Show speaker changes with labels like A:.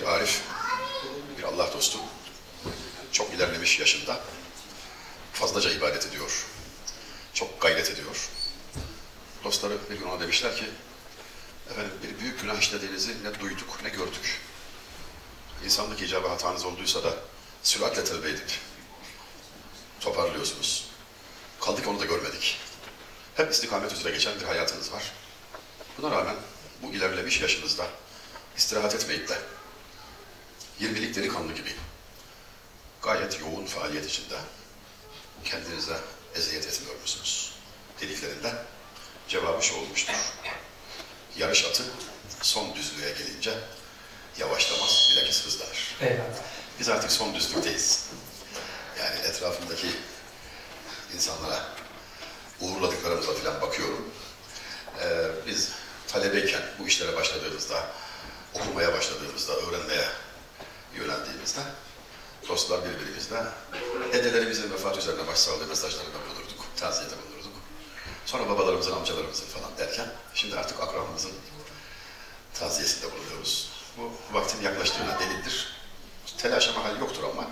A: bir arif, bir Allah dostu, çok ilerlemiş yaşında, fazlaca ibadet ediyor, çok gayret ediyor. Dostları bir gün ona demişler ki, efendim bir büyük günah işlediğinizi ne duyduk ne gördük. İnsanlık icabı hatanız olduysa da süratle tövbe edip toparlıyorsunuz. Kaldık onu da görmedik. Hep istikamet üzere geçen bir hayatınız var. Buna rağmen bu ilerlemiş yaşınızda istirahat etmeyip de 20'lik delikanlı gibi gayet yoğun faaliyet içinde kendinize eziyet etmiyor musunuz? Dediklerinde cevabı şu olmuştur. Yarış atı son düzlüğe gelince yavaşlamaz, bilakis hızlanır.
B: Eyvallah.
A: Biz artık son düzlükteyiz. Yani etrafımdaki insanlara uğurladıklarımıza falan bakıyorum. Ee, biz talebeyken bu işlere başladığımızda, okumaya başladığımızda, öğrenmeye yöneldiğimizde dostlar birbirimizle dedelerimizin vefat üzerine başsağlığı mesajlarında bulunurduk, taziyede bulunurduk. Sonra babalarımızın, amcalarımızın falan derken şimdi artık akranımızın taziyesinde bulunuyoruz. Bu vaktin yaklaştığına delildir. Telaşa mahal yoktur ama